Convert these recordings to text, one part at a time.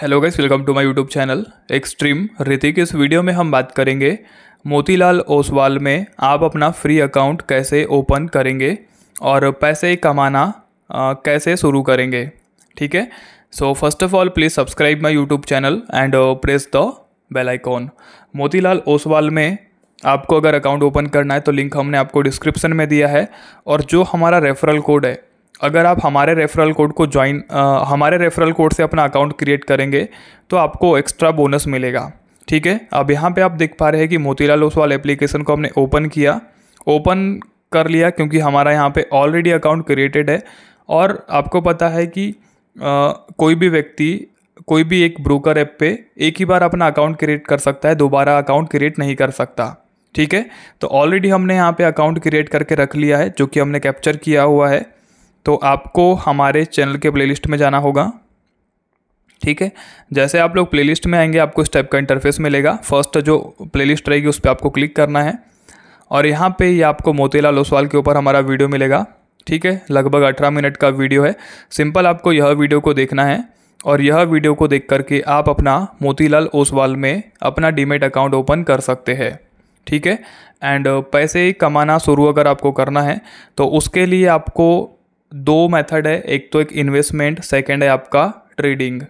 Hello guys welcome to my YouTube channel extreme Hrithik इस video में हम बात करेंगे मोतीलाल ओसवाल में आप अपना फ्री अकाउंट कैसे ओपन करेंगे और पैसे कमाना आ, कैसे शुरू करेंगे ठीक है? So first of all please subscribe my YouTube channel and press the bell icon Motilal Oswal में आपको अगर अकाउंट ओपन करना है तो लिंक हमने आपको डिस्क्रिप्शन में दिया है और जो हमारा रेफरल कोड है अगर आप हमारे रेफरल कोड को ज्वाइन हमारे रेफरल कोड से अपना अकाउंट क्रिएट करेंगे तो आपको एक्स्ट्रा बोनस मिलेगा। ठीक है? अब यहाँ पे आप देख पा रहे हैं कि मोतीलाल ओसवाल एप्लीकेशन को हमने ओपन किया। ओपन कर लिया क्योंकि हमारा यहाँ पे ऑलरेडी अकाउंट क्रिएटेड है। और आपको पता है कि आ, कोई भी व्यक्ति कोई भी एक ब्रोकर ऐप पे एक ही बार अपना अकाउंट क्रिएट कर सकता है दोबारा अकाउंट क्रिएट नहीं कर सकता। ठीक है? तो ऑलरेडी हमने यहाँ पे अकाउंट क्रिएट करके रख लिया है जो कि हमने कैप्चर किया हुआ है। तो आपको हमारे चैनल के प्लेलिस्ट में जाना होगा। ठीक है? जैसे आप लोग प्लेलिस्ट में आएँगे, आपको इस टाइप का इंटरफेस मिलेगा। फ़र्स्ट जो प्लेलिस्ट रहेगी, उस पर आपको क्लिक करना है। और यहाँ पे ये आपको मोतीलाल ओसवाल के ऊपर हमारा वीडियो मिलेगा। ठीक है? लगभग अठारह मिनट का वीडियो है। सिंपल आपको यह वीडियो को देखना है। और यह वीडियो को देख करके आप अपना मोतीलाल ओसवाल में अपना डीमेट अकाउंट ओपन कर सकते हैं। ठीक है? एंड पैसे कमाना शुरू अगर आपको करना है तो उसके लिए आपको दो मेथड है, एक तो एक इन्वेस्टमेंट सेकंड है आपका ट्रेडिंग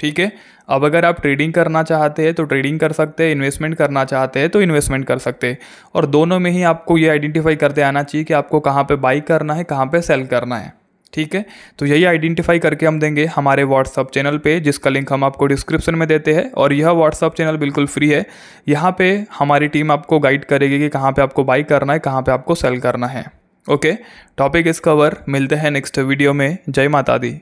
ठीक है? अब अगर आप ट्रेडिंग करना चाहते हैं तो ट्रेडिंग कर सकते हैं इन्वेस्टमेंट करना चाहते हैं तो इन्वेस्टमेंट कर सकते हैं। और दोनों में ही आपको ये आइडेंटिफाई करते आना चाहिए कि आपको कहाँ पे बाई करना है, कहाँ पे सेल करना है, ठीक है? तो यही आइडेंटिफाई करके हम देंगे हमारे व्हाट्सअप चैनल पे, जिसका लिंक हम आपको डिस्क्रिप्शन में देते हैं। और यह व्हाट्सअप चैनल बिल्कुल फ्री है। यहाँ पे हमारी टीम आपको गाइड करेगी कि कहाँ पे आपको बाई करना है, कहाँ पे आपको सेल करना है। ओके टॉपिक इस कवर मिलते हैं नेक्स्ट वीडियो में. जय माता दी.